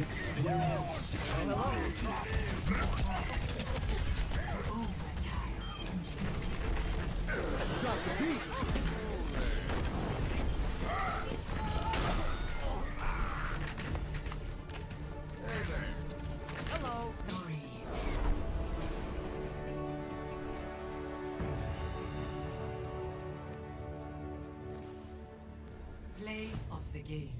Experience Drop the beat. Hello. Play of the game.